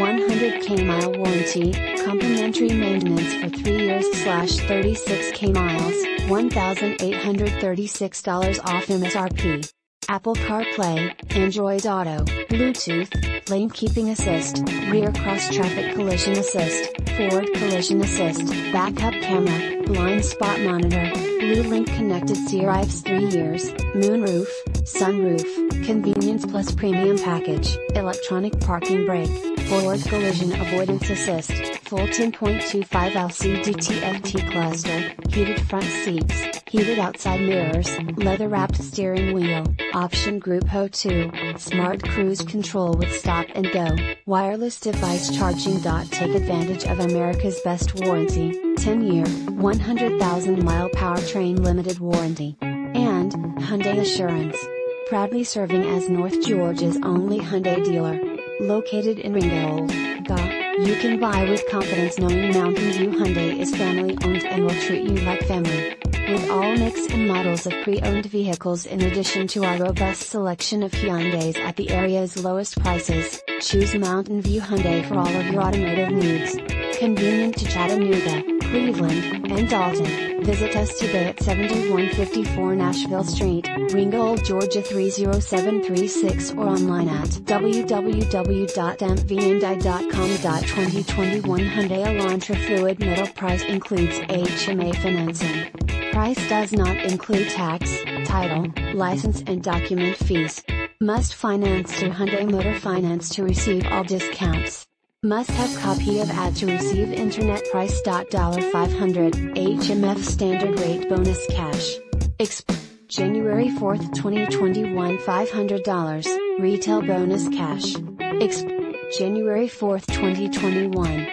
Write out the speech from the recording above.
100k mile warranty, complimentary maintenance for 3 years slash 36k miles, $1,836 off MSRP. Apple CarPlay, Android Auto, Bluetooth, lane keeping assist, rear cross traffic collision assist, forward collision assist, backup camera, blind spot monitor, Blue Link connected CRIFES 3 years, moonroof, sunroof, convenience plus premium package, electronic parking brake, forward collision avoidance assist, full 10.25 LCD TFT cluster, heated front seats, heated outside mirrors, leather wrapped steering wheel, option group O2, smart cruise control with stop and go, wireless device charging. Take advantage of America's best warranty, 10 year, 100,000 mile powertrain limited warranty. And, Hyundai Assurance. Proudly serving as North Georgia's only Hyundai dealer. Located in Ringgold, GA. You can buy with confidence knowing Mountain View Hyundai is family owned and will treat you like family. With all makes and models of pre-owned vehicles in addition to our robust selection of Hyundais at the area's lowest prices, choose Mountain View Hyundai for all of your automotive needs. Convenient to Chattanooga, Cleveland, and Dalton. Visit us today at 7154 Nashville Street, Ringgold, Georgia 30736 or online at www.mvndi.com. 2021 Hyundai Elantra Fluid Metal price includes HMA financing. Price does not include tax, title, license and document fees. Must finance through Hyundai Motor Finance to receive all discounts. Must have copy of ad to receive internet price. $500 HMF standard rate bonus cash. Exp- January 4th, 2021 $500 retail bonus cash. Exp- January 4th, 2021.